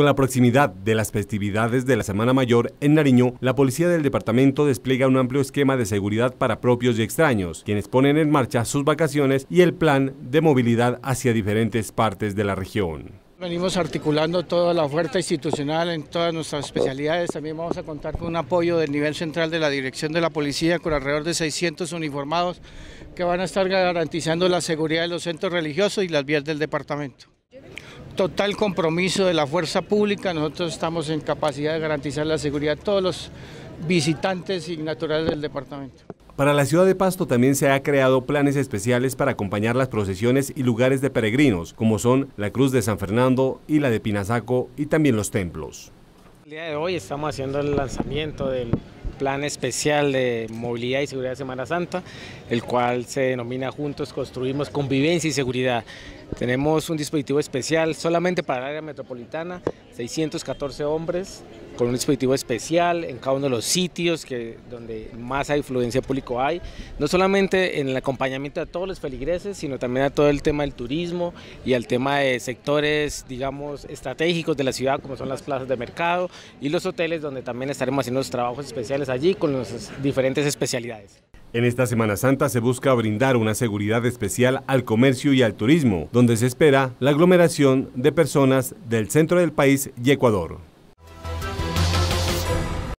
Con la proximidad de las festividades de la Semana Mayor en Nariño, la policía del departamento despliega un amplio esquema de seguridad para propios y extraños, quienes ponen en marcha sus vacaciones y el plan de movilidad hacia diferentes partes de la región. Venimos articulando toda la oferta institucional en todas nuestras especialidades. También vamos a contar con un apoyo del nivel central de la Dirección de la Policía con alrededor de 600 uniformados que van a estar garantizando la seguridad de los centros religiosos y las vías del departamento total compromiso de la fuerza pública, nosotros estamos en capacidad de garantizar la seguridad de todos los visitantes y naturales del departamento. Para la ciudad de Pasto también se ha creado planes especiales para acompañar las procesiones y lugares de peregrinos, como son la Cruz de San Fernando y la de Pinazaco y también los templos. El día de hoy estamos haciendo el lanzamiento del plan especial de movilidad y seguridad de Semana Santa, el cual se denomina Juntos Construimos Convivencia y Seguridad. Tenemos un dispositivo especial solamente para el área metropolitana, 614 hombres con un dispositivo especial en cada uno de los sitios que, donde más influencia público hay, no solamente en el acompañamiento de todos los feligreses, sino también a todo el tema del turismo y al tema de sectores, digamos, estratégicos de la ciudad, como son las plazas de mercado y los hoteles, donde también estaremos haciendo los trabajos especiales allí con las diferentes especialidades. En esta Semana Santa se busca brindar una seguridad especial al comercio y al turismo, donde se espera la aglomeración de personas del centro del país y Ecuador.